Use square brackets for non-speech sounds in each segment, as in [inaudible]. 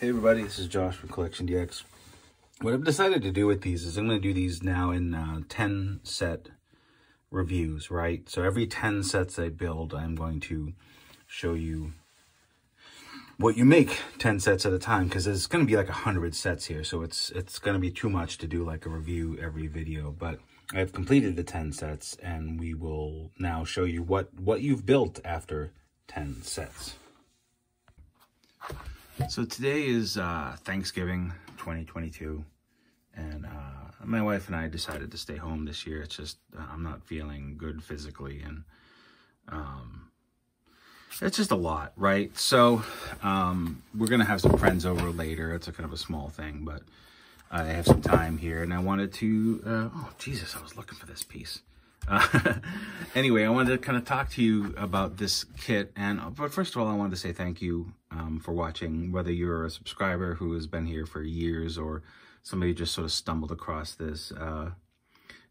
Hey everybody, this is Josh from CollectionDX. What I've decided to do with these is I'm going to do these now in uh, 10 set reviews, right? So every 10 sets I build, I'm going to show you what you make 10 sets at a time because there's going to be like 100 sets here. So it's it's going to be too much to do like a review every video. But I've completed the 10 sets and we will now show you what, what you've built after 10 sets. So today is uh, Thanksgiving 2022, and uh, my wife and I decided to stay home this year. It's just uh, I'm not feeling good physically, and um, it's just a lot, right? So um, we're gonna have some friends over later. It's a kind of a small thing, but I have some time here, and I wanted to. Uh, oh Jesus, I was looking for this piece. Uh, [laughs] anyway, I wanted to kind of talk to you about this kit. And but first of all, I wanted to say thank you um, for watching, whether you're a subscriber who has been here for years or somebody just sort of stumbled across this. Uh,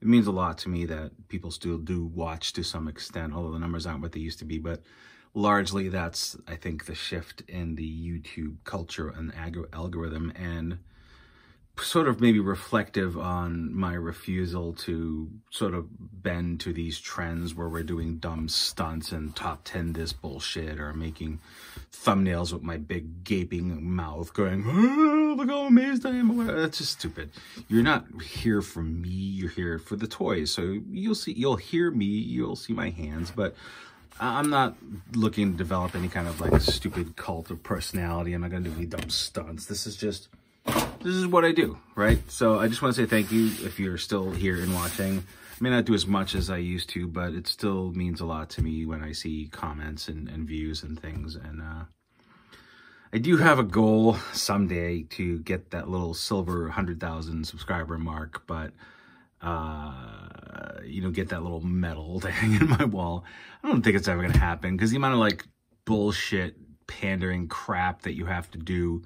it means a lot to me that people still do watch to some extent, although the numbers aren't what they used to be. But largely, that's, I think, the shift in the YouTube culture and algorithm. And sort of maybe reflective on my refusal to sort of bend to these trends where we're doing dumb stunts and top 10 this bullshit or making thumbnails with my big gaping mouth going, oh, look how amazed I am. That's just stupid. You're not here for me. You're here for the toys. So you'll see, you'll hear me, you'll see my hands, but I'm not looking to develop any kind of like stupid cult of personality. I'm not going to do any dumb stunts. This is just this is what I do, right? So I just want to say thank you if you're still here and watching. I may not do as much as I used to, but it still means a lot to me when I see comments and, and views and things. And uh, I do have a goal someday to get that little silver 100,000 subscriber mark, but, uh, you know, get that little medal [laughs] to hang in my wall. I don't think it's ever going to happen because the amount of like bullshit pandering crap that you have to do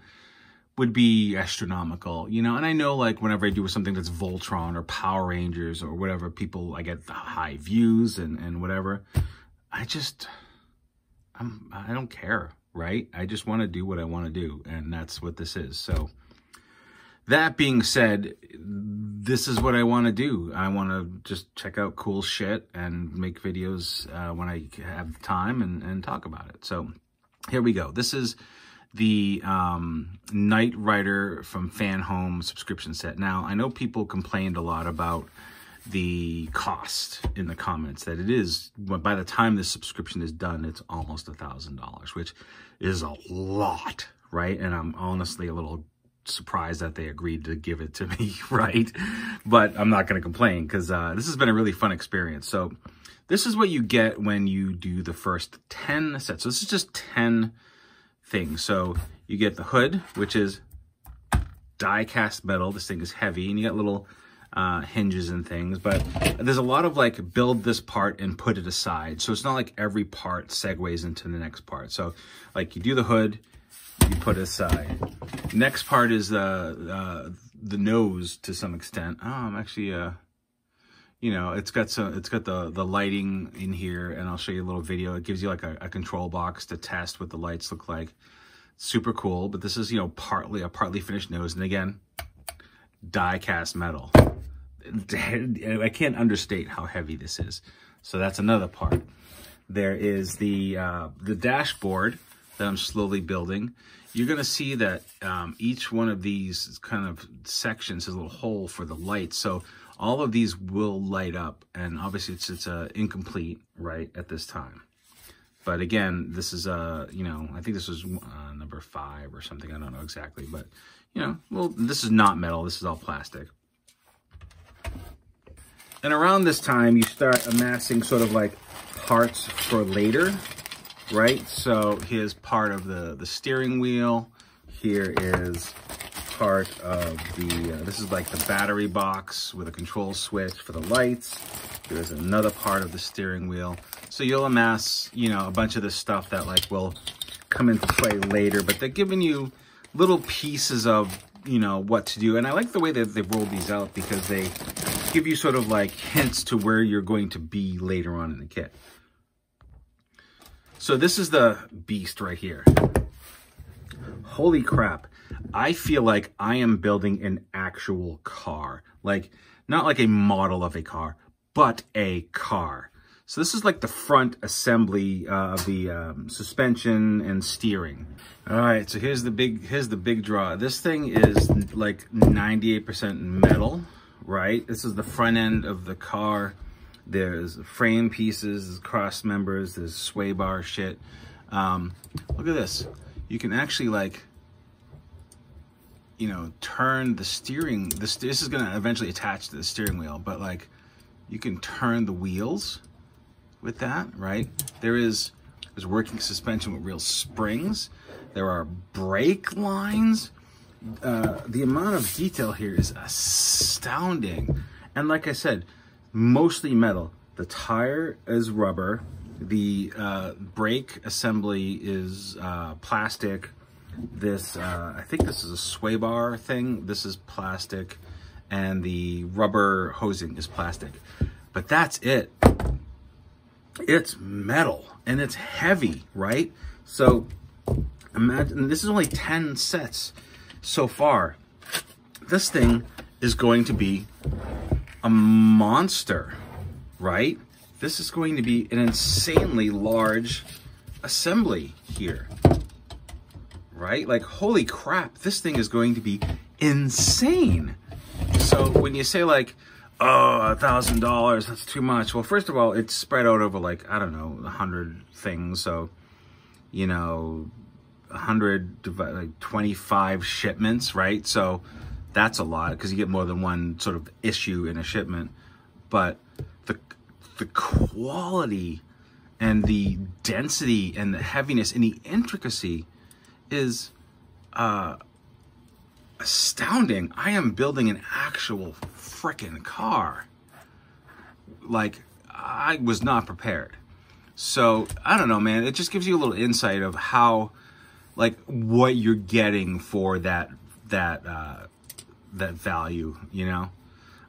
would be astronomical, you know? And I know like whenever I do something that's Voltron or Power Rangers or whatever, people, I get the high views and, and whatever. I just, I'm, I don't care, right? I just want to do what I want to do. And that's what this is. So that being said, this is what I want to do. I want to just check out cool shit and make videos uh, when I have time and, and talk about it. So here we go. This is the um, Knight Rider from Fanhome subscription set. Now, I know people complained a lot about the cost in the comments that it is by the time this subscription is done it's almost a thousand dollars which is a lot right? And i'm honestly a little surprised that they agreed to give it to me [laughs] right? But i'm not going to complain because uh, this has been a really fun experience. So this is what you get when you do the first 10 sets. So this is just 10 things. So you get the hood, which is die cast metal. This thing is heavy, and you got little uh, hinges and things. But there's a lot of like build this part and put it aside. So it's not like every part segues into the next part. So like you do the hood, you put it aside. Next part is the uh, the nose to some extent. Oh, I'm actually uh you know, it's got some, it's got the, the lighting in here and I'll show you a little video. It gives you like a, a control box to test what the lights look like. Super cool, but this is, you know, partly a partly finished nose. And again, die cast metal. [laughs] I can't understate how heavy this is. So that's another part. There is the, uh, the dashboard that I'm slowly building. You're going to see that um, each one of these kind of sections has a little hole for the light. So all of these will light up and obviously it's it's uh, incomplete right at this time. But again this is a uh, you know i think this was uh, number five or something i don't know exactly but you know well this is not metal this is all plastic. And around this time you start amassing sort of like parts for later right? So here's part of the the steering wheel. Here is part of the, uh, this is like the battery box with a control switch for the lights. There's another part of the steering wheel. So you'll amass, you know, a bunch of this stuff that like will come into play later, but they're giving you little pieces of, you know, what to do. And I like the way that they've rolled these out because they give you sort of like hints to where you're going to be later on in the kit. So this is the beast right here. Holy crap. I feel like I am building an actual car. Like, not like a model of a car, but a car. So this is like the front assembly uh, of the um, suspension and steering. All right, so here's the big here's the big draw. This thing is like 98% metal, right? This is the front end of the car. There's frame pieces, cross members, there's sway bar shit. Um, look at this. You can actually like, you know, turn the steering. This, this is going to eventually attach to the steering wheel, but like you can turn the wheels with that, right? There is there's working suspension with real springs. There are brake lines. Uh, the amount of detail here is astounding. And like I said, mostly metal. The tire is rubber. The uh, brake assembly is uh, plastic. This, uh, I think this is a sway bar thing. This is plastic. And the rubber hosing is plastic. But that's it. It's metal and it's heavy, right? So imagine, this is only 10 sets so far. This thing is going to be a monster, right? This is going to be an insanely large assembly here, right? Like, holy crap, this thing is going to be insane. So when you say like, oh, a thousand dollars, that's too much. Well, first of all, it's spread out over like, I don't know, a hundred things. So, you know, a hundred, like 25 shipments, right? So that's a lot because you get more than one sort of issue in a shipment. But the, the quality and the density and the heaviness and the intricacy is, uh, astounding. I am building an actual freaking car. Like, I was not prepared. So, I don't know, man. It just gives you a little insight of how, like, what you're getting for that, that, uh, that value, you know?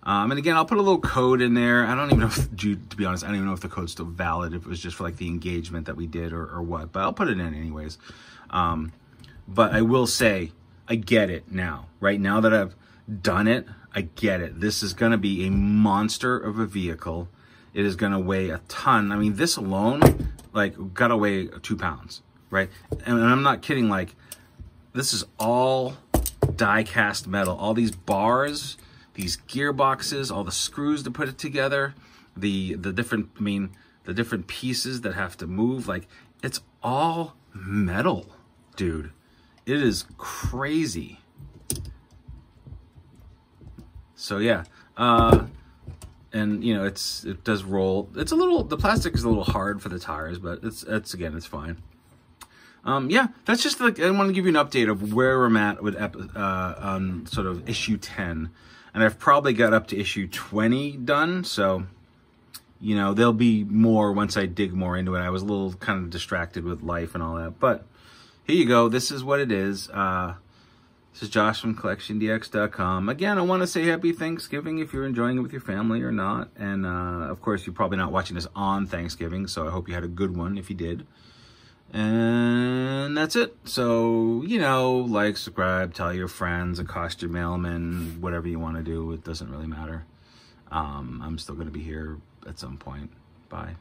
Um, and again, I'll put a little code in there. I don't even know if, to be honest, I don't even know if the code's still valid, if it was just for like the engagement that we did or, or what, but I'll put it in anyways. Um, but I will say, I get it now, right? Now that I've done it, I get it. This is going to be a monster of a vehicle. It is going to weigh a ton. I mean, this alone, like, got to weigh two pounds, right? And I'm not kidding. Like, this is all die cast metal. All these bars, these gearboxes, all the screws to put it together, the the different, I mean, the different pieces that have to move. Like, it's all metal, dude. It is crazy. So yeah, uh, and you know it's it does roll. It's a little the plastic is a little hard for the tires, but it's it's again it's fine. Um, yeah, that's just like I want to give you an update of where we're at with uh, on sort of issue ten, and I've probably got up to issue twenty done. So you know there'll be more once I dig more into it. I was a little kind of distracted with life and all that, but here you go. This is what it is. Uh, this is Josh from CollectionDX.com. Again, I want to say happy Thanksgiving if you're enjoying it with your family or not. And, uh, of course, you're probably not watching this on Thanksgiving, so I hope you had a good one if you did. And that's it. So, you know, like, subscribe, tell your friends, accost your mailman, whatever you want to do. It doesn't really matter. Um, I'm still going to be here at some point. Bye.